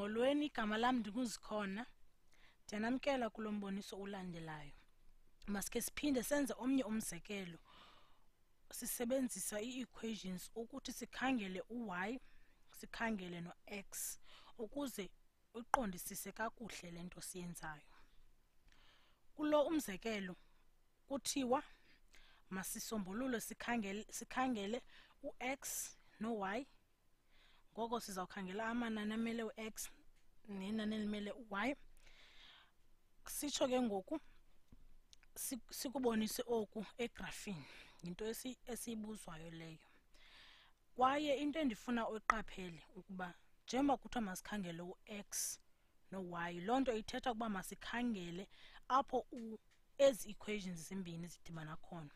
molweni igama lam ndinguzikhona ndiyanamkela kulo mboniso ulandelayo. Masikhe siphinde senze omnye umzekelo. Sisebenzisa ii-equations ukuthi sikhangele u-y sikhangele no-x ukuze uqondisise kakuhle le nto siyenzayo. Kulo umzekelo kuthiwa masisombululo sikhangele, sikhangele u-x no-y ngoko sizawukhangela amanani amele u-x nenani elimele u-y. Sitsho ke ngoku sikubonise oku egrafini yinto esiyibuzwayo leyo. Kwaye into endifuna uqaphele ukuba njengoba kuthiwa masikhangele u-x no-y loo nto ithetha ukuba masikhangele apho ezi equations zimbini zidibana khona.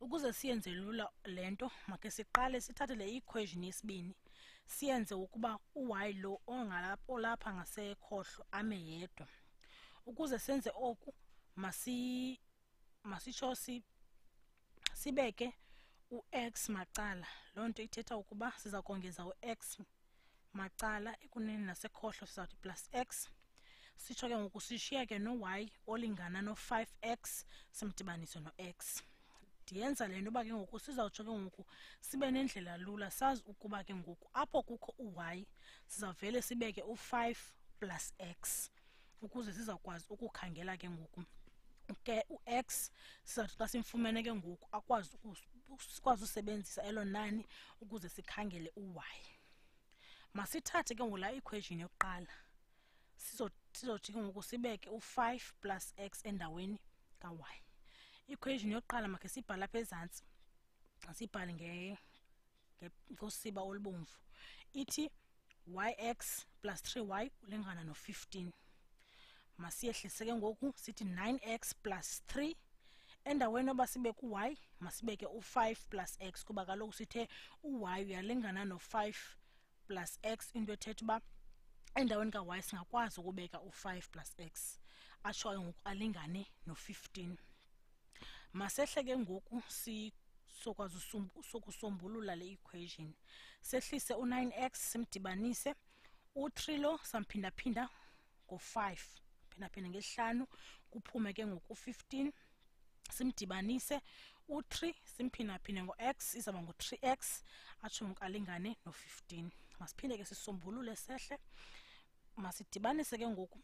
Ukuze siyenze lula le nto makhe siqale sithathe le equation yesibini siyenze ukuba u-y lo olapha ngasekhohlo ame yedwa. Ukuze senze oku masi masitsho si sibeke u-x macala. Loo nto ithetha ukuba siza kongeza u-x macala ekunene nasekhohlo sizawuthi plus x. Sitsho ke ngoku sishiyeke no-y olingana no-5x simdibanise no-x. Ndiyenza le nto uba ke ngoku sizawutsho ke ngoku sibe nendlela lula sazi ukuba ke ngoku apho kukho u-y sizawuvele sibeke u-5 plus x ukuze sizawukwazi ukukhangela ke ngoku. Ke u-x sizawuthi xa simfumene ke ngoku akwazi sikwazi usebenzisa elo nani ukuze sikhangele u-y. Masithathe ke ngoku laa equation yokuqala sizothi ke ngoku sibeke u-5 plus x endaweni ka-y. Equation yokuqala makhe siyibhale apha ezantsi siyibhale ngosiba olubomvu. Ithi yx plus 3y ulingana no-15 masiyehlise ke ngoku sithi 9x plus 3 endaweni yoba sibeke u-y masibeke u-5 plus x kuba kaloku sithe u-y uyalingana no-5 plus x. Into ethetha uba endaweni ka-y singakwazi ukubeka u-5 plus x atsho ke ngoku alingane no-15 masehle ke ngoku sokwazi sokusombulula le equation. Sehlise u-9x simdibanise u-3 lo samphindaphinda ngo-5 phindaphinda ngesihlanu kuphume ke ngoku 15 simdibanise u-3 simphindaphinde ngo-x izawuba ngu-3x atsho ngoku alingane no-15 masiphinde ke sisombulule sehle masidibanise ke ngoku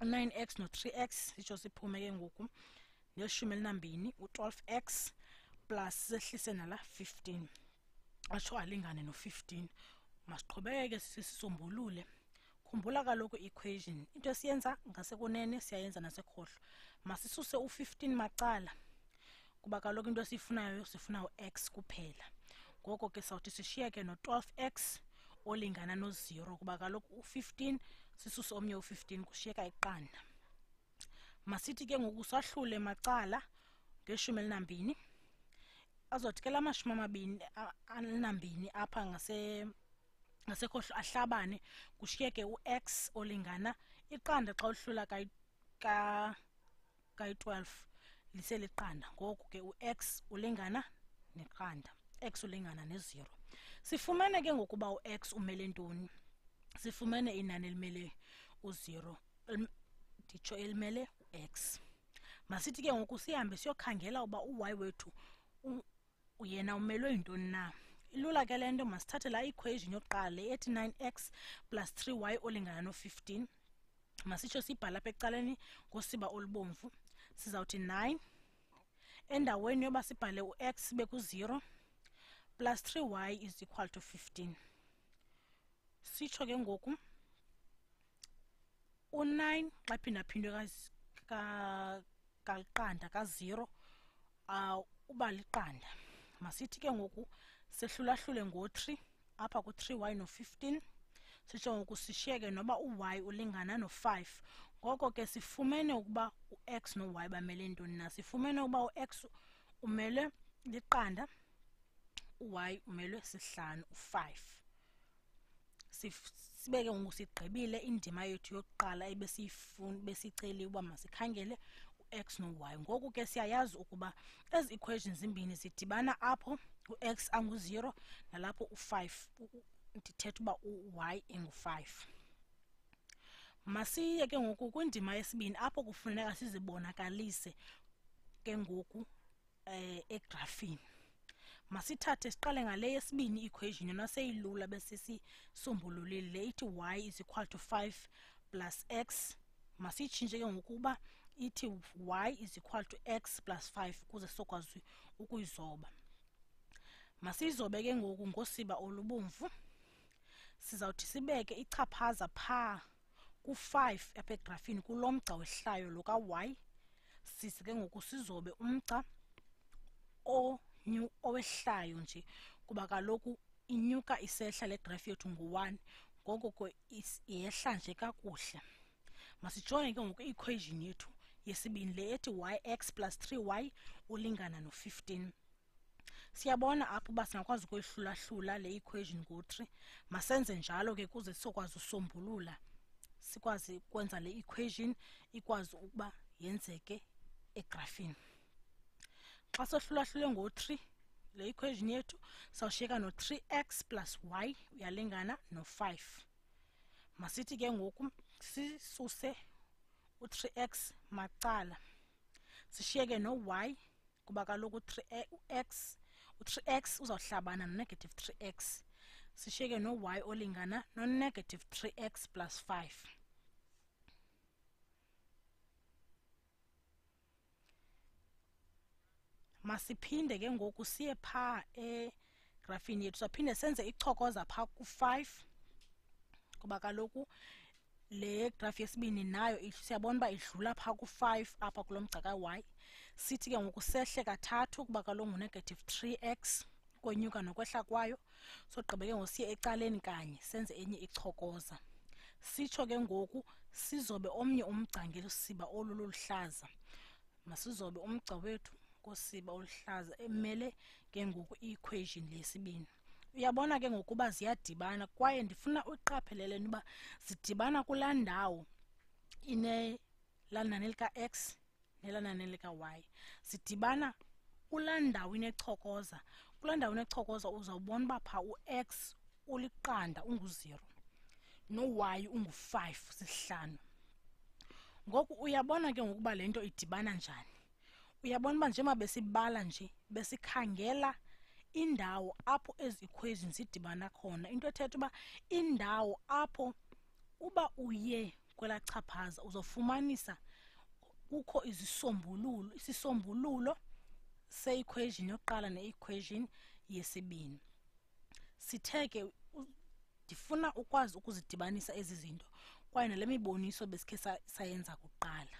u-9x no-3x sitsho siphume ke ngoku ngelishumi elinambini u-12x plus sehlise nala 15 atsho alingane no-15 masiqhubekeke sisisombulule khumbula kaloku equation into esiyenza ngasekunene siyayenza nasekhohlo. Masisuse u-15 macala kuba kaloku into esiyifunayo sifuna u-x kuphela. Ngoko ke sawuthi sishiyeke no-12x olingana no-0 kuba kaloku u-15 sisuse omnye u-15 kushiyeka iqanda. Masithi ke ngoku sahlule macala ngeshumi elinambini azothi ke la amabini alinambini apha ngase ngasekhohlo ahlabane kushiyeke u-x olingana. Iqanda xa uhlula kayi-12 liseliqanda ngoku ke u-x ulingana neqanda x ulingana ne-zero. Sifumene ke ngokuba u-x umele ntoni? Sifumene inani elimele u-0 nditsho elimele u-x masithi ke ngoku sihambe siyokhangela uba u-y wethu yena umelwe yintoni na. Ilula ke le nto masithathe laa equation yokuqala ethi 9x plus 3y olingana no-15 masitsho siyibhale apha ecaleni ngosiba olubomvu. Sizawuthi 9 endaweni yoba sibhale u-x sibe ku-0 plus 3y is equal to 15 sitsho ke ngoku u-9 xa phindaphindwe kaliqanda ka-0 uh, uba liqanda. Masithi ke ngoku sehlulahlule ngo-3 apha ku-3y no-15 sitsho ngoku sishiyeke noba u-y ulingana no-5 ngoko ke sifumene ukuba u-x no-y bamele ntoni na? Sifumene ukuba u-x umele liqanda u-y umelwe sihlanu u-5 sibeke ngoku sigqibile indima yethu yokuqala ebesiyiceliwe uba masikhangele u-x no-y. Ngoku ke siyayazi ukuba ezi equations zimbini zidibana apho u-x angu-0 nalapho u-5 ndithetha uba u-y ingu-5 masiye ke ngoku kwindima yesibini apho kufuneka sizibonakalise ke ngoku eh egrafini. Masithathe siqale ngale yesibini equation yona seyilula besesisombululile le ithi y is equal to 5 plus x. Masiyitshintshe ke ngokuba ithi y is equal to x plus 5 ukuze sokwazi ukuyizoba. Masiyizobe ke ngoku ngosiba olubomvu. Sizawuthi sibeke ichaphaza phaa ku-5 apha egrafini kulo mgca wehlayo lokay ka-y sise ke ngoku sizobe umgca owehlayo nje kuba kaloku inyuka isehla le graph yethu ngu-1 ngoko ke yehla nje kakuhle. Masijonge ke ngoku i-equation yethu yesibini le ethi yx plus 3y ulingana no-15 siyabona apho uba singakwazi ukuyihlula-hlula le equation ngo-3 masenze njalo ke kuze sizokwazi usombulula sikwazi ukwenza le equation ikwazi ukuba yenzeke egrafini xa sohlulahlule ngo-3 le equation yethu sawushiyeka no-3x plus y uyalingana no-5 masithi ke ngoku sisuse u-3x macala sishiyeke no-y kuba kaloku u-3x u-3x uzawuhlabana no-negative 3x sishiyeke no-y olingana no-negative 3x plus 5 masiphinde ke ngoku siye phaa egrafini yethu saphinde senze ichokoza phaa ku-five kuba kaloku le graph yesibini nayo siyabona uba idlula phaa ku-5 apha kulo mgca ka-y. Sithi ke ngoku sehle kathathu kuba kaloku ngu-negative 3x kwenyuka nokwehla kwayo. Sogqibe ke ngoku siye ecaleni kanye senze enye ichokoza. Sitsho ke ngoku sizobe omnye umgca ngesiba olululuhlaza masizobe umgca wethu ngosiba oluhlaza emele ke ngoku i-equation lesibini uyabona ke ngokuba ziyadibana kwaye ndifuna uqaphelele uba zidibana kulaa ndawo inelanani lika-x nelanani lika-y zidibana kulaa ndawo inechokoza kulaa ndawo inechokoza uzawubona uba phaa u-x uliqanda unguzero no-y ungu-five sihlanu ngoku uyabona ke ngokuba le nto idibana njani uyabona uba njengoba besibala nje besikhangela indawo apho ezi equations zidibana khona. Into ethetha uba indawo apho uba uye kwela chaphaza uzofumanisa kukho izisombululo isisombululo se-equation yokuqala ne-equation yesibini. Sithe ke ndifuna ukwazi ukuzidibanisa ezi zinto kwaye nale miboniso besikhe sayenza kuqala